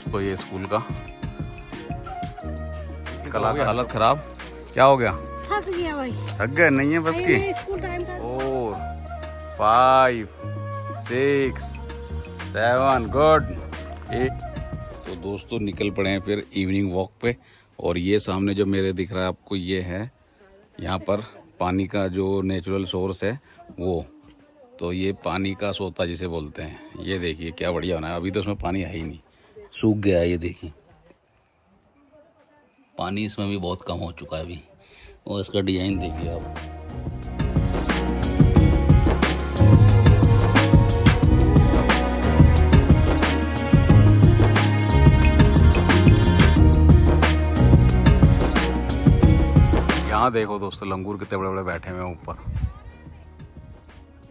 दोस्तों ये स्कूल का। कला की हालत खराब। क्या हो गया? थक गया भाई। थक गए? नहीं है बस की? मेरे स्कूल टाइम का four five six seven good. Eight तो दोस्तों निकल पड़े हैं फिर इवनिंग वॉक पे। और ये सामने जो मेरे दिख रहा है आपको ये है यहाँ पर पानी का जो नेचुरल सोर्स है वो। तो ये पानी का सोता जिसे बोलते हैं। ये देखिए क्या बढ़िया बना है। अभी तो उसमें पानी है ही नहीं। सूख गया ये देखिए। पानी इसमें भी बहुत कम हो चुका है अभी। और इसका डिज़ाइन देखिए आप। यहाँ देखो दोस्तों, लंगूर कितने बड़े बड़े बैठे हुए हैं ऊपर।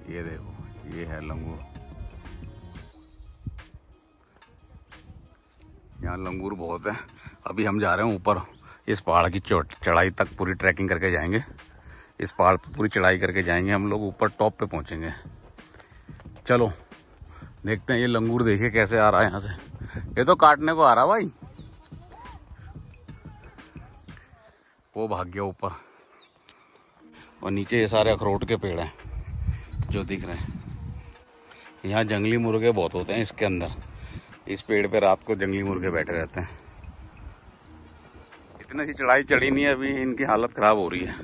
ये देखो, ये है लंगूर। यहाँ लंगूर बहुत है। अभी हम जा रहे हैं ऊपर। इस पहाड़ की चढ़ाई तक पूरी ट्रैकिंग करके जाएँगे। इस पहाड़ पर पूरी चढ़ाई करके जाएँगे। हम लोग ऊपर टॉप पे पहुँचेंगे। चलो, देखते हैं ये लंगूर देखिए कैसे आ रहा है यहाँ से। ये तो काटने को आ रहा भाई। वो भाग गया ऊपर। और नीचे ये सारे अखरोट के पेड़ हैं जो दिख रहे हैं। यहाँ जंगली मुर्गे बहुत होते हैं इसके अंदर। इस पेड़ पे रात को जंगली मुर्गे बैठे रहते हैं। इतनी सी चढ़ाई चढ़ी नहीं है अभी, इनकी हालत खराब हो रही है।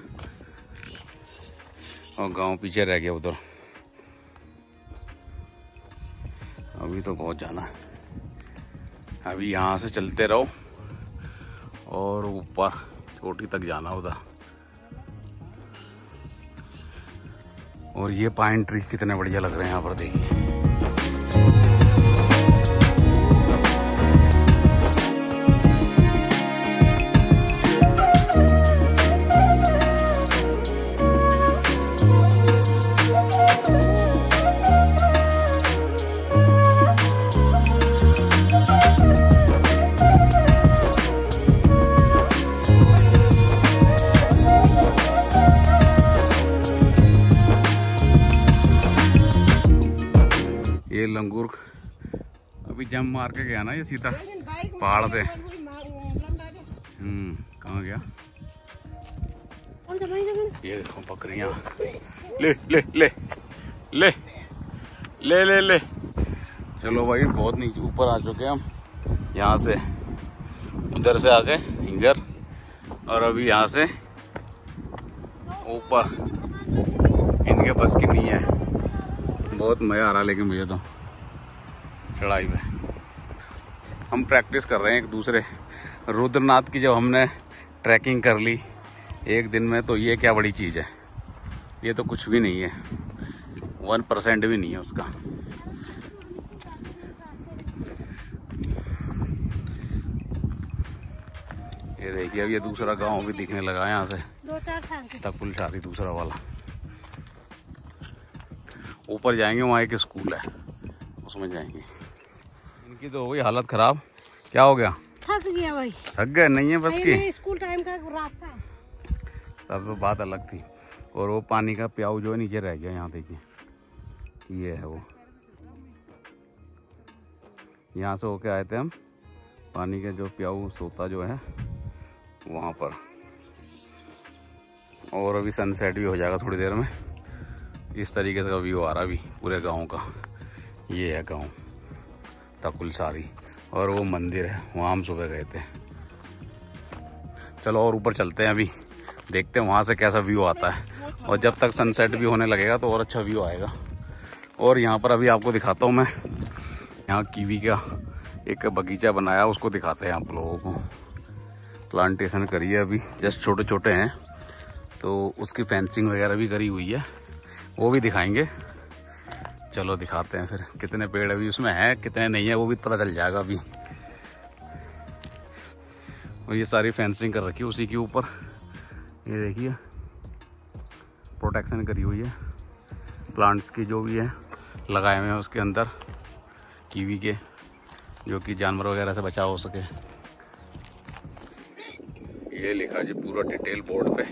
और गाँव पीछे रह गया उधर। अभी तो बहुत जाना है। अभी यहाँ से चलते रहो, और ऊपर चोटी तक जाना उधर। और ये पाइन ट्री कितने बढ़िया लग रहे हैं यहाँ पर देखिए। ये लंगूर अभी जम मार के गया ना ये सीधा। पहाड़ से हम्म कहाँ गया? ये देखो बकरियाँ। ले ले ले ले ले ले ले। चलो भाई बहुत नीचे ऊपर आ चुके हैं हम। यहाँ से उधर से आ गए इधर। और अभी यहाँ से ऊपर। इनके बस की नहीं है बहुत मज़ा आ रहा है लेकिन मुझे तो। चढ़ाई में हम प्रैक्टिस कर रहे हैं एक दूसरे। रुद्रनाथ की जब हमने ट्रैकिंग कर ली एक दिन में तो ये क्या बड़ी चीज़ है? ये तो कुछ भी नहीं है। वन परसेंट भी नहीं है उसका। ये देखिए अब ये दूसरा गाँव भी दिखने लगा यहाँ से। दो चार साल के। तक दूसरा वाला। ऊपर जाएँगे वहाँ एक स्कूल है। उसमें जाएँगे। इनकी तो हो गई हालत खराब। क्या हो गया? थक गया भाई। थक गए? नहीं है बस की? स्कूल टाइम का रास्ता। तब तो बात अलग थी। और वो पानी का प्याऊ जो है नीचे रह गया यहाँ देखिए। ये है वो। यहाँ से होके आए थे हम। पानी का जो प्याऊ सोता जो है वहाँ पर। और अभी सनसेट भी हो जाएगा थोड़ी देर में। इस तरीके से का व्यू आ रहा अभी पूरे गाँव का। ये है गाँव। तकुल सारी। और वो मंदिर है, वहाँ हम सुबह गए थे। चलो और ऊपर चलते हैं अभी। देखते हैं वहाँ से कैसा व्यू आता है। और जब तक सनसेट भी होने लगेगा तो और अच्छा व्यू आएगा। और यहाँ पर अभी आपको दिखाता हूँ मैं। यहाँ कीवी का एक बगीचा बनाया, उसको दिखाते हैं आप लोगों को। प्लांटेशन करी है अभी जस्ट छोटे छोटे हैं। तो उसकी फेंसिंग वगैरह भी करी हुई है। वो भी दिखाएँगे। चलो दिखाते हैं फिर, कितने पेड़ अभी उसमें हैं, कितने नहीं है, वो भी पता चल जाएगा अभी। और ये सारी फेंसिंग कर रखी है उसी के ऊपर। ये देखिए प्रोटेक्शन करी हुई है। प्लांट्स की जो भी है, लगाए हुए हैं उसके अंदर, कीवी के, जो कि जानवर वगैरह से बचाव हो सके। ये लिखा जी पूरा डिटेल बोर्ड पे,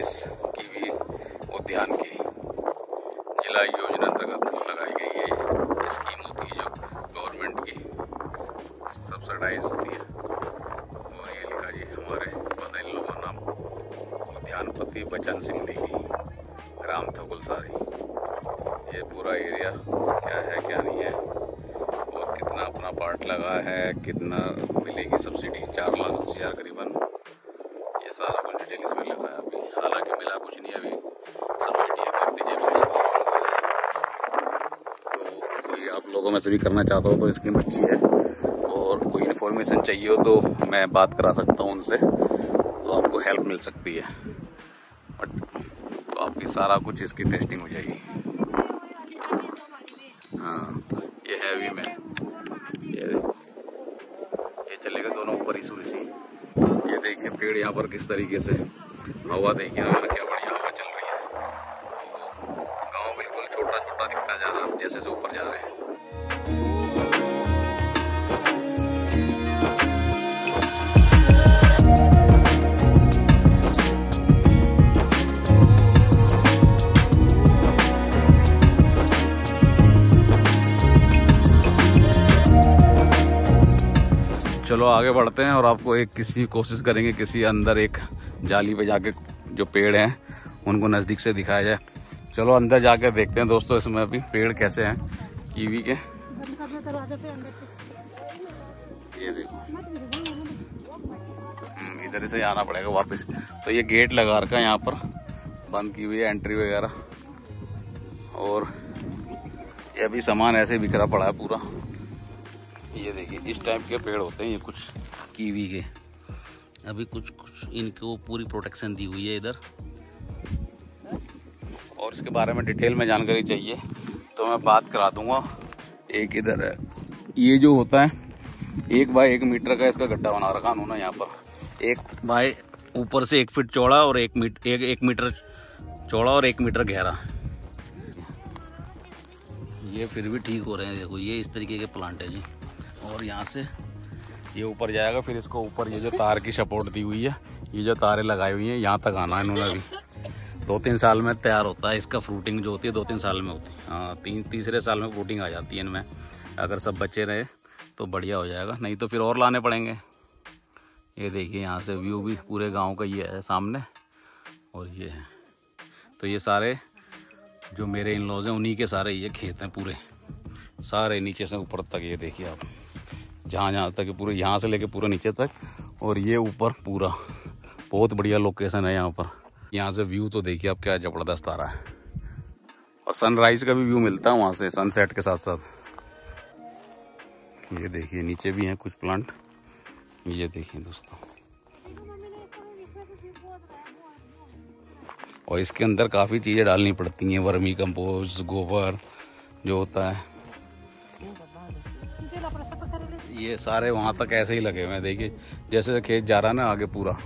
इस कीवी उद्यान की। जिला योजना अंतर्गत लगाई गई ये स्कीम होती है जो गवर्नमेंट की सब्सिडाइज होती है। और ये लिखा जी, हमारे पता लोगों नाम उद्यानपति बचन सिंह नेगी ग्राम थकुलसारी ये पूरा एरिया क्या है, क्या नहीं है? और कितना अपना पार्ट लगा है, कितना मिलेगी सब्सिडी चार लाख अस्सी हज़ार करीबन। ये सारा कुछ डिटेल इसमें लिखा है अभी। हालाँकि मिला कुछ नहीं अभी। सब्सिडी अपनी जेब से तो आप लोगों में से भी करना चाहता हो तो स्कीम अच्छी है। इन्फॉर्मेशन चाहिए हो तो मैं बात करा सकता हूँ उनसे तो आपको हेल्प मिल सकती है। बट तो आपकी सारा कुछ इसकी टेस्टिंग हो जाएगी। हाँ ये है अभी मैं। ये ये चलेगा दोनों ऊपर ही सुरी सी। ये देखिए पेड़ यहाँ पर किस तरीके से। हवा देखिए क्या चलो आगे बढ़ते हैं और आपको एक किसी कोशिश करेंगे किसी अंदर एक जाली पे जाके जो पेड़ हैं उनको नज़दीक से दिखाया जाए। चलो अंदर जाके देखते हैं दोस्तों इसमें अभी पेड़ कैसे हैं कीवी के। ये देखो। हम्म, इधर से आना पड़ेगा वापस। तो ये गेट लगा रखा है यहाँ पर बंद की हुई है एंट्री वगैरह। और ये अभी सामान ऐसे बिखरा पड़ा है पूरा। ये देखिए इस टाइप के पेड़ होते हैं ये कुछ। कीवी के। अभी कुछ कुछ इनको पूरी प्रोटेक्शन दी हुई है इधर। और इसके बारे में डिटेल में जानकारी चाहिए तो मैं बात करा दूँगा। एक इधर है। ये जो होता है एक बाय एक मीटर का इसका गड्ढा बना रखा उन्होंने यहाँ पर। एक बाय ऊपर से एक फीट चौड़ा और एक मीट एक एक मीटर चौड़ा और एक मीटर गहरा। ये फिर भी ठीक हो रहे हैं देखो ये इस तरीके के प्लांट है जी। और यहाँ से ये ऊपर जाएगा, फिर इसको ऊपर ये जो तार की सपोर्ट दी हुई है, ये जो तारें लगाई हुई हैं, यहाँ तक आना है इन्होंने भी दो तीन साल में तैयार होता है, इसका फ्रूटिंग जो होती है दो तीन साल में होती है। हाँ तीन, तीसरे साल में फ्रूटिंग आ जाती है इनमें। अगर सब बच्चे रहे तो बढ़िया हो जाएगा, नहीं तो फिर और लाने पड़ेंगे। ये देखिए, यहाँ से व्यू भी पूरे गाँव का ये है, सामने। और ये है। तो ये सारे जो मेरे इन लॉज हैं, उन्हीं के सारे ये खेत हैं पूरे। सारे नीचे से ऊपर तक, ये देखिए आप। जहाँ जहाँ तक, पूरे यहाँ से लेके पूरे नीचे तक, और ये ऊपर पूरा। बहुत बढ़िया लोकेशन है यहाँ पर। यहाँ से व्यू तो देखिए आप, क्या ज़बरदस्त आ रहा है। और सनराइज का भी व्यू मिलता है वहाँ से सनसेट के साथ साथ। ये देखिए, नीचे भी हैं कुछ प्लांट ये देखिए दोस्तों। और इसके अंदर काफ़ी चीज़ें डालनी पड़ती हैं, वर्मी कंपोस्ट गोबर, जो होता है। ये सारे वहाँ तक ऐसे ही लगे हुए हैं, देखिए। जैसे खेत जा रहा है ना आगे पूरा।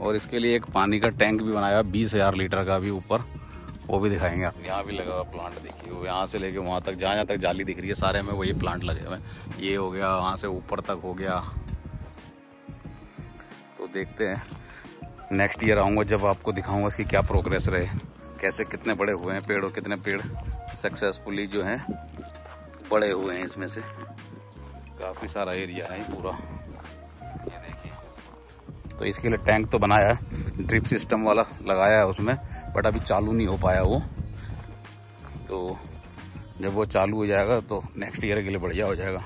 और इसके लिए एक पानी का टैंक भी बनाया बीस हज़ार लीटर का भी ऊपर। वो भी दिखाएँगे आप। यहाँ भी लगा हुआ प्लांट देखिए। वो यहाँ से लेके वहाँ तक, जहाँ जहाँ तक जाली दिख रही है, सारे में वही प्लांट लगे हुए हैं। ये हो गया, वहाँ से ऊपर तक हो गया। तो देखते हैं। नेक्स्ट ईयर आऊँगा, जब आपको दिखाऊँगा इसकी क्या प्रोग्रेस रहे। कैसे कितने बड़े हुए हैं पेड़ और कितने पेड़ सक्सेसफुली जो हैं, बड़े हुए हैं इसमें से। काफ़ी सारा एरिया है पूरा। ये देखिए। तो इसके लिए टैंक तो बनाया है ड्रिप सिस्टम वाला लगाया है उसमें बट अभी चालू नहीं हो पाया वो। तो जब वो चालू हो जाएगा तो नेक्स्ट ईयर के लिए बढ़िया हो जाएगा।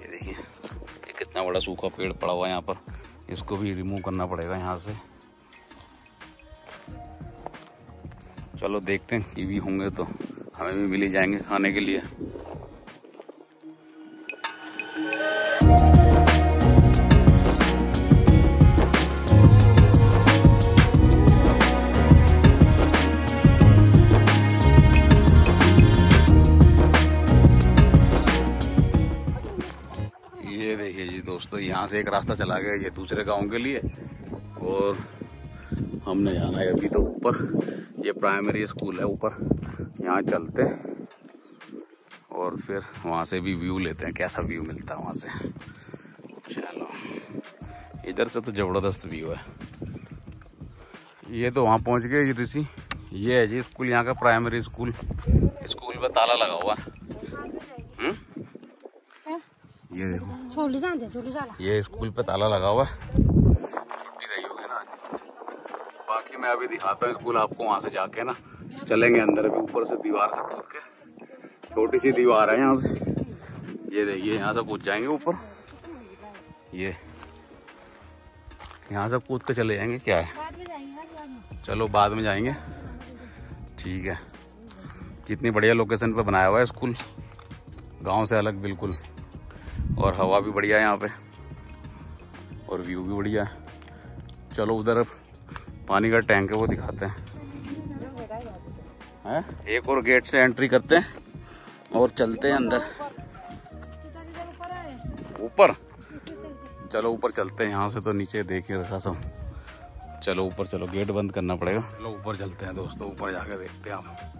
ये देखिए ये कितना बड़ा सूखा पेड़ पड़ा हुआ है यहाँ पर। इसको भी रिमूव करना पड़ेगा यहाँ से। चलो देखते हैं कीवी होंगे तो हमें भी मिल जाएँगे खाने के लिए। यहाँ से एक रास्ता चला गया, ये दूसरे गाँव के लिए। और हमने जाना है अभी तो ऊपर। ये प्राइमरी स्कूल है ऊपर। यहाँ चलते हैं और फिर वहाँ से भी व्यू लेते हैं, कैसा व्यू मिलता है वहाँ से। चलो। इधर से तो ज़बरदस्त व्यू है। ये तो वहाँ पहुँच गए ऋषि। ये है जी स्कूल यहाँ का प्राइमरी स्कूल स्कूल में ताला लगा हुआ है? ये देखो। छोली जान दे छोली जाला ये स्कूल पे ताला लगा हुआ है। छुट्टी रही होगी ना बाकी मैं अभी दिखाता हूँ स्कूल आपको वहाँ से जाके ना। चलेंगे अंदर भी ऊपर से दीवार से कूद के। छोटी सी दीवार है यहाँ से। ये देखिए यहाँ से कूद जाएँगे ऊपर। ये। यहाँ से कूद के चले जाएँगे क्या है? चलो बाद में जाएँगे। ठीक है। कितनी बढ़िया लोकेशन पर बनाया हुआ है स्कूल। गाँव से अलग बिल्कुल। और हवा भी बढ़िया है यहाँ पे। और व्यू भी बढ़िया है। चलो उधर पानी का टैंक है, वो दिखाते हैं। हैं? एक और गेट से एंट्री करते हैं और चलते हैं अंदर। ऊपर? चलो ऊपर चलते हैं, यहाँ से तो नीचे देखिए रखा सब। चलो ऊपर, चलो गेट बंद करना पड़ेगा। चलो ऊपर चलते हैं दोस्तों, ऊपर जाकर देखते हैं आप।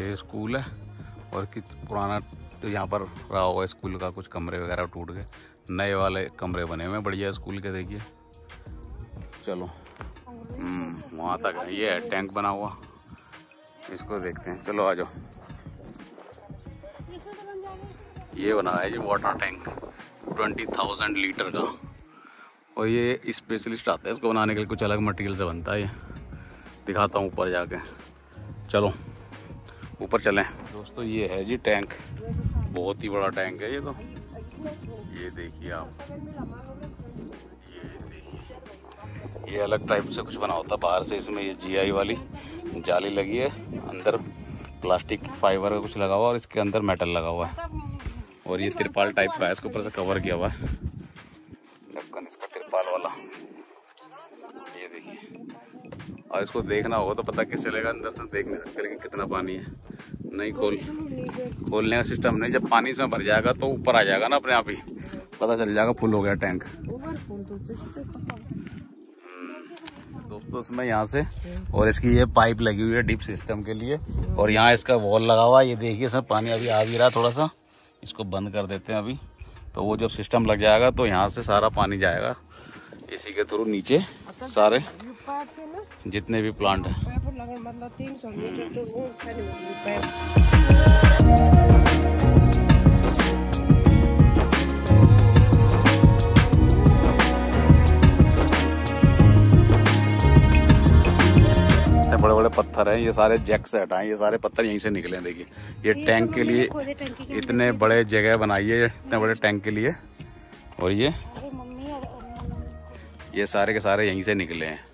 ये स्कूल है और कित पुराना तो यहाँ पर रहा हुआ स्कूल का कुछ कमरे वगैरह टूट गए। नए वाले कमरे बने हुए बढ़िया स्कूल के देखिए। चलो। हम्म, वहाँ तक ये है टैंक बना हुआ। इसको देखते हैं। चलो आ जाओ। ये बना है जी water tank twenty thousand litre का। और ये स्पेशलिस्ट आता है इसको बनाने के लिए कुछ अलग मटेरियल से बनता है ये। दिखाता हूँ ऊपर जाके। चलो। ऊपर चलें। दोस्तों, ये है जी टैंक। बहुत ही बड़ा टैंक है ये तो। ये देखिए आप। ये देखिए। ये अलग टाइप से कुछ बना होता है बाहर से, इसमें ये जीआई वाली जाली लगी है। अंदर प्लास्टिक फाइबर का कुछ लगा हुआ है और इसके अंदर मेटल लगा हुआ है। और ये तिरपाल टाइप का है, इसके ऊपर से कवर किया हुआ है ढक्कन इसका तिरपाल वाला ये देखिए और इसको देखना होगा तो पता किस चलेगा अंदर से देख नहीं सकते लेकिन कितना पानी है। नहीं खोल खोलने का सिस्टम नहीं जब पानी इसमें भर जाएगा तो ऊपर आ जाएगा ना अपने आप ही। पता चल जाएगा फुल हो गया टैंक तो जैसे दोस्तों इसमें यहाँ से और इसकी ये पाइप लगी हुई है डीप सिस्टम के लिए और यहाँ इसका वॉल लगा हुआ है। ये देखिए इसमें पानी अभी आ भी रहा है थोड़ा सा। इसको बंद कर देते हैं अभी। तो वो जब सिस्टम लग जाएगा तो यहाँ से सारा पानी जाएगा। इसी के थ्रू नीचे सारे जितने भी प्लांट है। मतलब तीन सौ मीटर तो वो बड़े बड़े पत्थर हैं ये सारे जैक से हटाए ये सारे पत्थर यहीं से निकले हैं देखिए। ये टैंक के लिए इतने बड़े जगह बनाई है इतने बड़े टैंक के लिए। और ये? ये सारे के सारे यहीं से निकले हैं।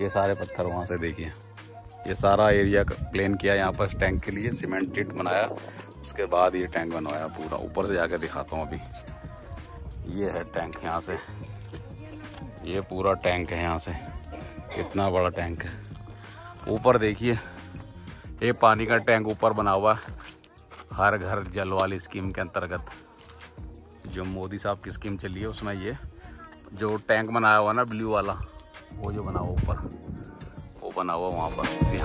ये सारे पत्थर वहाँ से देखिए। ये सारा एरिया प्लेन किया, यहाँ पर टैंक के लिए सीमेंट इट बनाया। उसके बाद ये टैंक बनवाया पूरा। ऊपर से जाकर दिखाता हूँ अभी। ये है टैंक यहाँ से। ये पूरा टैंक है यहाँ से। कितना बड़ा टैंक है। ऊपर देखिए। ये पानी का टैंक ऊपर बना हुआ है। हर घर जल वाली स्कीम के अंतर्गत। जो मोदी साहब की स्कीम चली है, उसमें ये जो टैंक बनाया हुआ ना ब्लू वाला। वो जो बना हुआ ऊपर। वो बना हुआ वहाँ पर पे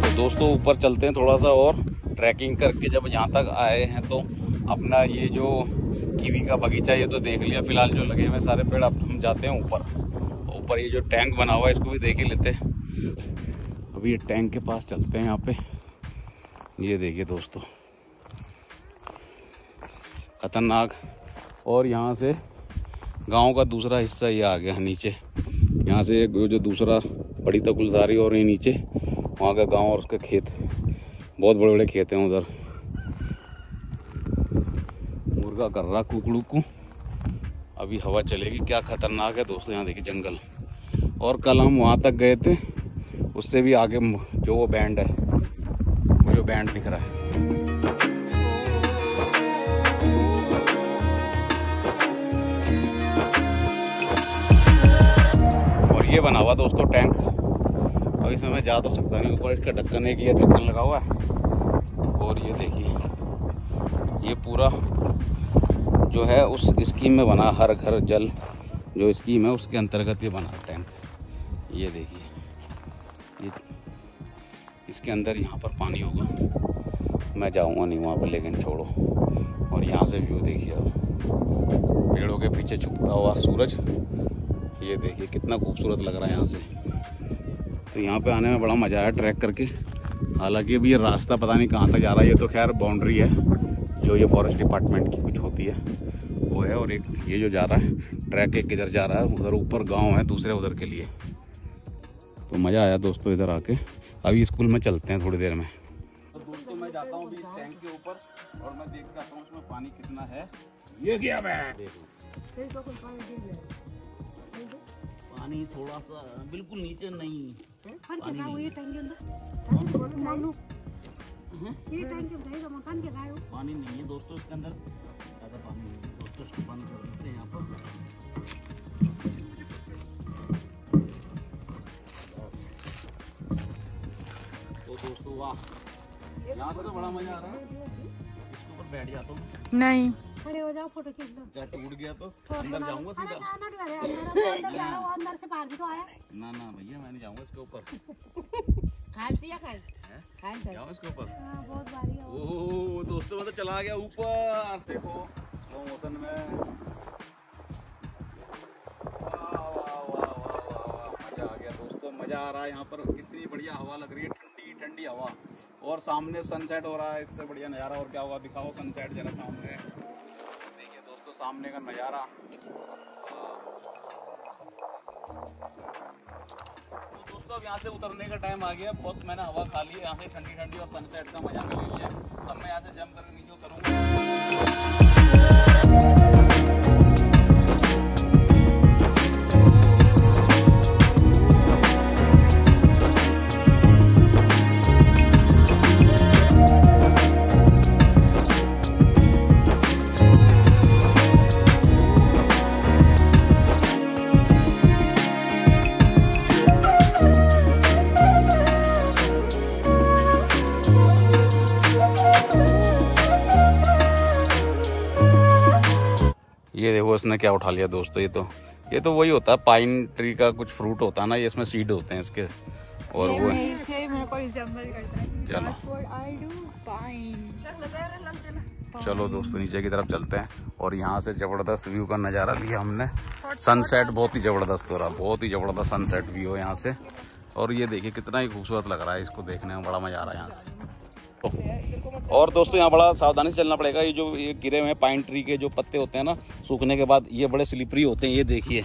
तो दोस्तों, ऊपर चलते हैं थोड़ा सा और। ट्रैकिंग करके जब यहाँ तक आए हैं तो अपना ये जो कीवी का बगीचा ये तो देख लिया। फ़िलहाल जो लगे हुए सारे पेड़, अब जाते हैं ऊपर। ऊपर ये जो टैंक बना हुआ है, इसको भी देख ही लेते हैं। अभी ये टैंक के पास चलते हैं यहाँ पे। ये देखिए दोस्तों, खतरनाक। और यहाँ से गाँव का दूसरा हिस्सा ये आ गया, नीचे। यहाँ से जो दूसरा बड़ी तकुलजारी और ये नीचे, वहाँ का गाँव और उसका खेत। बहुत बड़े बड़े खेत हैं उधर। मुर्गा कर रहा कुकड़ू को। अभी हवा चलेगी। क्या खतरनाक है दोस्तों, यहाँ देखिए जंगल। और कल हम वहाँ तक गए थे, उससे भी आगे जो वो बैंड है, वो जो बैंड दिख रहा है। और ये बना हुआ दोस्तों टैंक अब इसमें मैं जा तो सकता नहीं, ऊपर इसका ढक्कन एक ये ढक्कन लगा हुआ है। और ये देखिए, ये पूरा जो है उस स्कीम में बना हर घर जल, जो स्कीम है उसके अंतर्गत ये बना टैंक। ये देखिए। ये इसके अंदर यहाँ पर पानी होगा। मैं जाऊँगा नहीं वहाँ पर, लेकिन छोड़ो। और यहाँ से व्यू देखिए पेड़ों के पीछे छुपता हुआ सूरज। ये देखिए कितना खूबसूरत लग रहा है यहाँ से। तो यहाँ पे आने में बड़ा मज़ा आया ट्रैक करके। हालाँकि अभी ये रास्ता पता नहीं कहाँ तक जा रहा है। ये तो खैर बाउंड्री है, जो ये फॉरेस्ट डिपार्टमेंट की कुछ होती है। वो है और एक ये जो जा रहा है ट्रैक एक किधर जा रहा है उधर ऊपर गाँव है दूसरे उधर के लिए। तो मज़ा आया दोस्तों इधर आके। अभी स्कूल में चलते हैं थोड़ी देर में। तो दोस्तों मैं जाता हूँ अभी टैंक के ऊपर और मैं देखता हूँ उसमें पानी कितना है। ये क्या मैं पानी थोड़ा सा बिल्कुल नीचे नहीं। पानी के ये टैंक के अंदर? मानो ये टैंक के अंदर मकान के गायो पानी नहीं है दोस्तों इसके अंदर इसको बंद कर देते हैं यहाँ पर। तो दोस्तों वाह। यहाँ तो बड़ा मज़ा आ रहा है। इसके ऊपर बैठ जाता हूँ। नहीं। खड़े हो जाओ फ़ोटो खींच लो। क्या टूट गया तो? अंदर जाऊँगा सीधा? अंदर हो से बाहर भी तो आया। ना ना भैया मैं नहीं जाऊँगा इसके ऊपर। खाती या खाई हैं? खाई जाऊँ इसके ऊपर। हाँ, बहुत भारी है। ओह दोस्तों मैं तो चला गया ऊपर। देखो। स्लो मोशन में। मज़ा आ गया दोस्तों, मज़ा आ रहा है यहाँ पर। कितनी बढ़िया हवा लग रही है, ठंडी ठंडी हवा। और सामने सनसेट हो रहा है, इससे बढ़िया नज़ारा, और क्या होगा दिखाओ सनसेट जरा सामने। देखिए दोस्तों, सामने का नज़ारा। तो दोस्तों, अब यहाँ से उतरने का टाइम आ गया, बहुत मैंने हवा खा ली है, यहाँ से ठंडी ठंडी और सनसेट का मज़ा ले लिया अब मैं यहाँ से जम करके नीचे उतरूँगा। ये देखो इसने क्या उठा लिया दोस्तों ये तो ये तो वही होता है पाइन ट्री का कुछ फ्रूट होता है ना ये इसमें सीड होते हैं इसके और वो से मेरे को रिजेंबल करता है चलो. चलो दोस्तों नीचे की तरफ़ चलते हैं और यहाँ से ज़बरदस्त व्यू का नज़ारा लिया हमने। सनसेट बहुत ही ज़बरदस्त हो रहा है बहुत ही ज़बरदस्त सनसेट व्यू है यहाँ से। और ये देखिए कितना ही खूबसूरत लग रहा है इसको देखने में बड़ा मज़ा आ रहा है यहाँ से। और दोस्तों, यहाँ बड़ा सावधानी से चलना पड़ेगा। ये जो ये गिरे हुए पाइन ट्री के जो पत्ते होते हैं ना, सूखने के बाद ये बड़े स्लिपरी होते हैं, ये देखिए।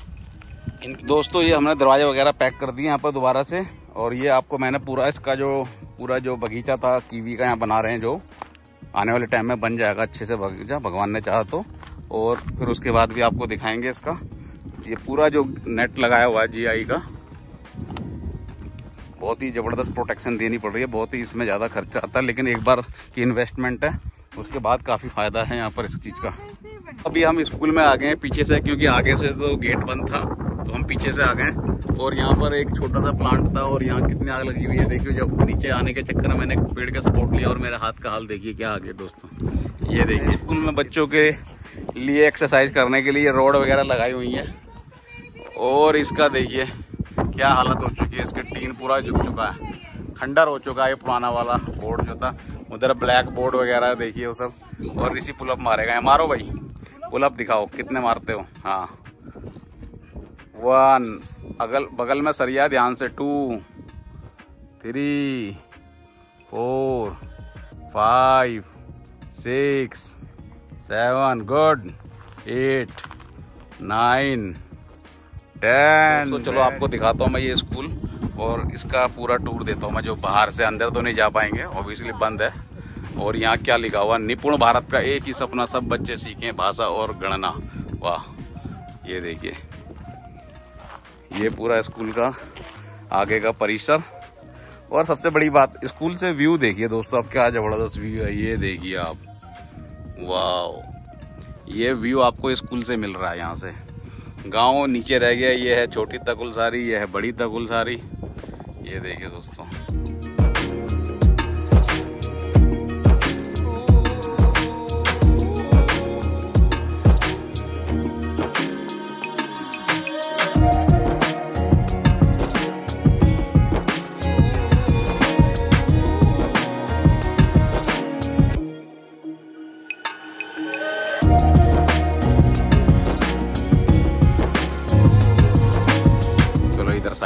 इन दोस्तों, ये हमने दरवाजे वगैरह पैक कर दिए यहाँ पर दोबारा से। और ये आपको मैंने पूरा इसका जो, पूरा जो बगीचा था, कीवी का यहाँ बना रहे हैं जो। आने वाले टाइम में बन जाएगा अच्छे से बगीचा, भगवान ने चाहा तो। और फिर उसके बाद भी आपको दिखाएँगे इसका। ये पूरा जो नेट लगाया हुआ है जीआई का बहुत ही ज़बरदस्त प्रोटेक्शन देनी पड़ रही है, बहुत ही इसमें ज़्यादा खर्चा आता है, लेकिन एक बार की इन्वेस्टमेंट है, उसके बाद काफ़ी फ़ायदा है यहाँ पर इस चीज़ का। अभी हम स्कूल में आ गए हैं, पीछे से, क्योंकि आगे से तो गेट बंद था तो हम पीछे से आ गए और यहाँ पर एक छोटा सा प्लांट था, और यहाँ कितनी आग लगी हुई है देखिए जब नीचे आने के चक्कर में मैंने पेड़ का सपोर्ट लिया, और मेरे हाथ का हाल देखिए क्या आ गया दोस्तों। ये देखिए स्कूल में बच्चों के लिए एक्सरसाइज करने के लिए रोड वगैरह लगाई हुई है। और इसका देखिए क्या हालत हो चुकी है? इसके टीन पूरा झुक चुका है। खंडर हो चुका है ये पुराना वाला बोर्ड जो था। उधर ब्लैक बोर्ड वगैरह देखिए वो सब। और ऋषि पुलअप मारेगा। मारो भाई। पुलअप दिखाओ, कितने मारते हो? हाँ। वन अगल, बगल में सरिया, ध्यान से। Two three four five six seven good eight nine ten तो चलो आपको दिखाता हूँ मैं ये स्कूल, और इसका पूरा टूर देता हूँ मैं, जो बाहर से अंदर तो नहीं जा पाएँगे ऑब्वियसली बंद है। और यहाँ क्या लिखा हुआ, निपुण भारत का एक ही सपना, सब बच्चे सीखें भाषा और गणना। वाह, ये देखिए। ये पूरा स्कूल का आगे का परिसर। और सबसे बड़ी बात, स्कूल से व्यू देखिए दोस्तों अब क्या ज़बरदस्त व्यू है, ये देखिए आप। वाह ये व्यू आपको स्कूल से मिल रहा है यहाँ से। गाँव नीचे रह गया, ये है छोटी तकुलसारी, ये है बड़ी तकुलसारी। ये देखिए दोस्तों।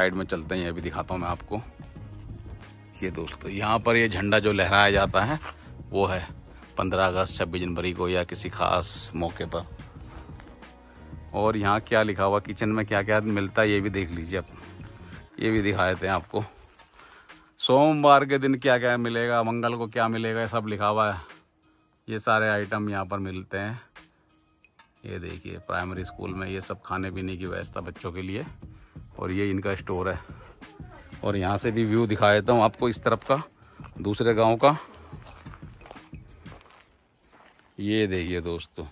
साइड में चलते हैं, ये भी दिखाता हूँ मैं आपको। ये दोस्तों, यहाँ पर ये झंडा जो लहराया जाता है, वो है पंद्रह अगस्त, छब्बीस जनवरी को या किसी खास मौके पर। और यहाँ क्या लिखा हुआ, किचन में क्या क्या मिलता है, ये भी देख लीजिए आप। ये भी दिखा देते हैं आपको। सोमवार के दिन क्या क्या मिलेगा, मंगल को क्या मिलेगा सब लिखा हुआ है। ये सारे आइटम यहाँ पर मिलते हैं। ये देखिए प्राइमरी स्कूल में ये सब खाने पीने की व्यवस्था बच्चों के लिए। और ये इनका स्टोर है। और यहाँ से भी व्यू दिखा देता हूँ आपको इस तरफ़ का, दूसरे गाँव का। ये देखिए दोस्तों।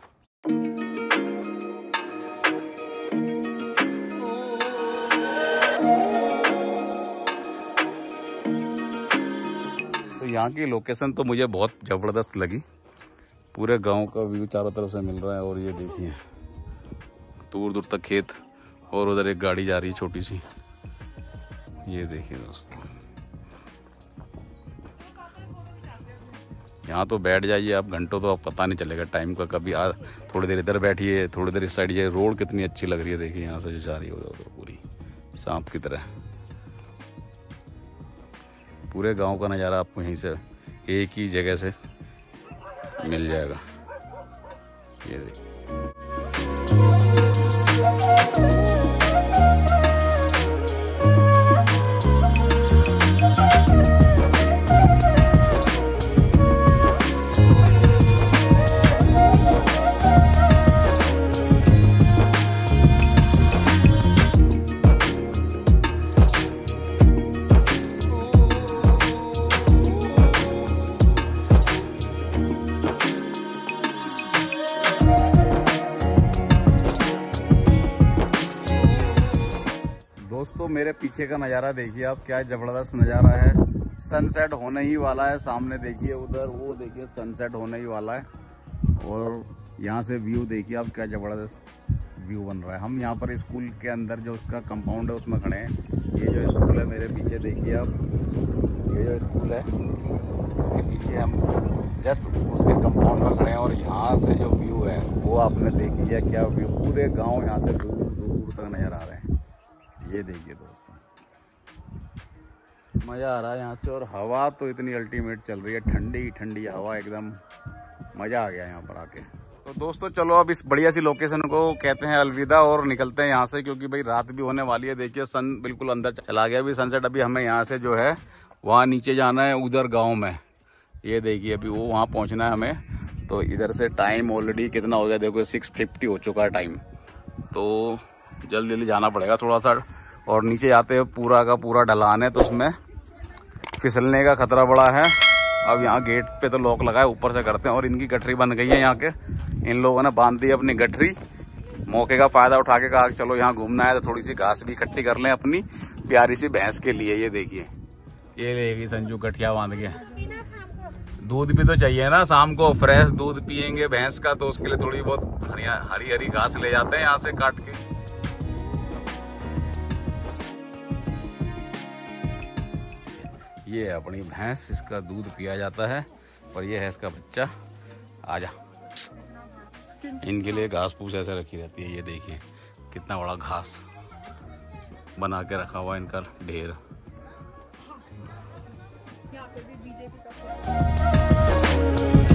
तो यहाँ की लोकेशन तो मुझे बहुत ज़बरदस्त लगी। पूरे गाँव का व्यू चारों तरफ़ से मिल रहा है और ये देखिए। दूर दूर तक खेत। और उधर एक गाड़ी जा रही है छोटी सी। ये देखिए दोस्तों। यहाँ तो बैठ जाइए आप, घंटों तो आप पता नहीं चलेगा टाइम का। कभी आ, थोड़ी देर इधर बैठिए, थोड़ी देर इस साइड ये रोड कितनी अच्छी लग रही है, देखिए यहाँ से जो जा रही है उधर पूरी, सांप की तरह। पूरे गाँव का नज़ारा आपको यहीं से, एक ही जगह से मिल जाएगा। ये देखिए। मेरे पीछे का नज़ारा देखिए आप, क्या ज़बरदस्त नज़ारा है। सनसेट होने ही वाला है, सामने देखिए उधर, वो देखिए सनसेट होने ही वाला है। और यहाँ से व्यू देखिए आप, क्या ज़बरदस्त व्यू बन रहा है। हम यहाँ पर स्कूल के अंदर जो उसका कंपाउंड है, उसमें खड़े हैं। ये जो स्कूल है, मेरे पीछे देखिए आप। ये जो स्कूल है, इसके पीछे हम जस्ट उसके कंपाउंड में खड़े हैं और यहाँ से जो व्यू है, वो आपने देख लिया, क्या व्यू पूरे गाँव यहाँ से दूर दूर तक नज़र आ रहे हैं। ये देखिए दोस्तों। मज़ा आ रहा है यहाँ से और हवा तो इतनी अल्टीमेट चल रही है, ठंडी ठंडी हवा एकदम। मज़ा आ गया यहाँ पर आके। तो दोस्तों, चलो अब इस बढ़िया सी लोकेशन को कहते हैं अलविदा और निकलते हैं यहाँ से, क्योंकि भाई रात भी होने वाली है। देखिए सन बिल्कुल अंदर चला गया अभी। सनसेट अभी हमें यहाँ से जो है, वहाँ नीचे जाना है, उधर गाँव में। ये देखिए अभी वो वहाँ पहुँचना है हमें। तो इधर से टाइम ऑलरेडी कितना हो गया? देखो सिक्स फिफ्टी हो चुका है टाइम तो जल्दी जल्दी जाना पड़ेगा थोड़ा सा और नीचे जाते हैं पूरा का पूरा ढलान है तो उसमें फिसलने का खतरा बड़ा है। अब यहाँ गेट पे तो लॉक लगा है, ऊपर से करते हैं, और इनकी गठरी बंद गई है यहाँ के। इन लोगों ने बाँध दी अपनी गठरी। मौके का फ़ायदा उठा के कहा चलो यहाँ घूमना है तो थोड़ी सी घास भी इकट्ठी कर लें अपनी, प्यारी सी भैंस के लिए, ये देखिए। ये लेगी संजू गठिया बाँध के। दूध भी तो चाहिए ना शाम को, फ्रेश दूध पियेंगे भैंस का तो उसके लिए थोड़ी बहुत हरी हरी घास ले जाते हैं यहाँ से काट के। ये अपनी भैंस, इसका दूध पिया जाता है। और ये है इसका बच्चा। आजा। इनके लिए घास फूस ऐसे रखी रहती है, ये देखिए। कितना बड़ा घास। बना के रखा हुआ इनका ढेर। बीजेपी का